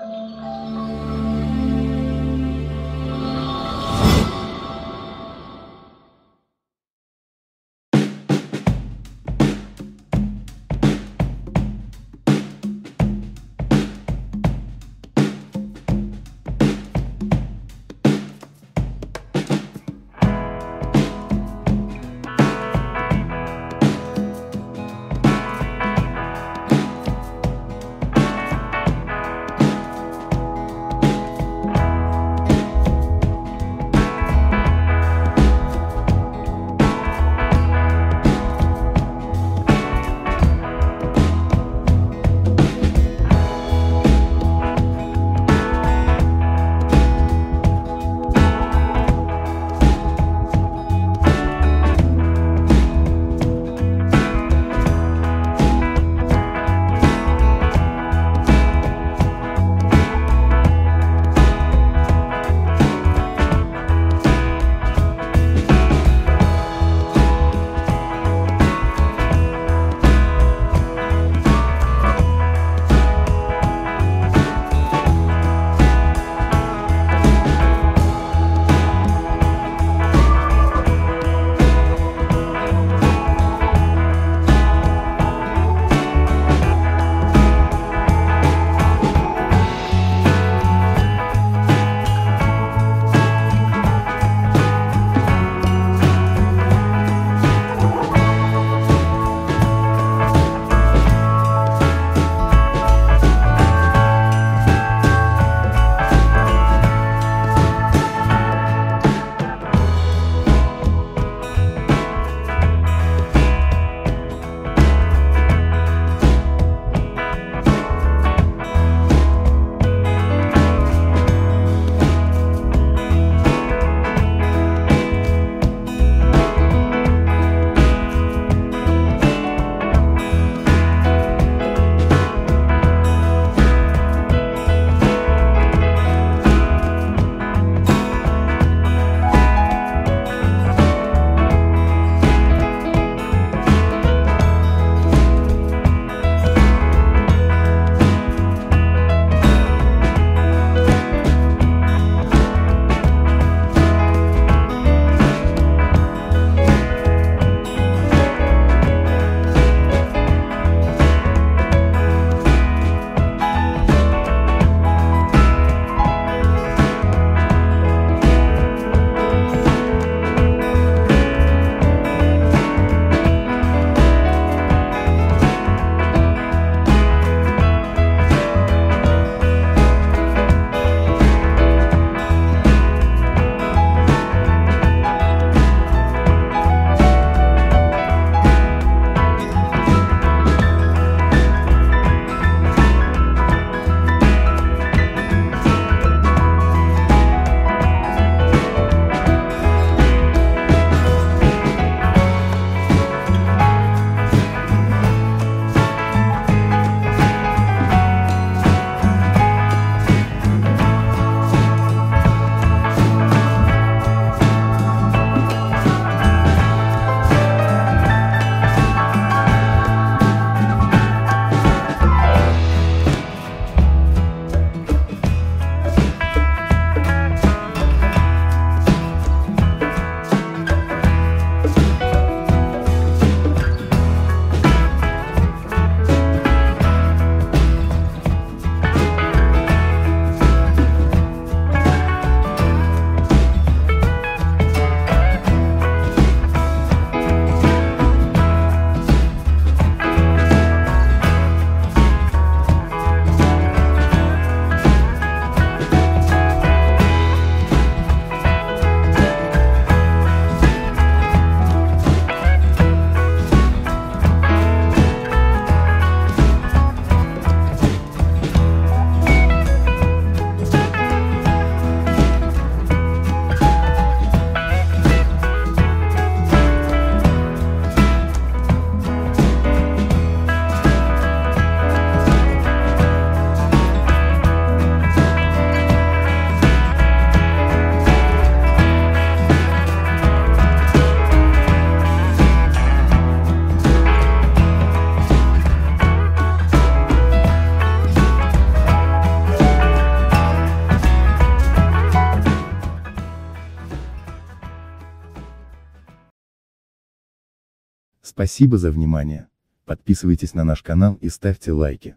Música Спасибо за внимание. Подписывайтесь на наш канал и ставьте лайки.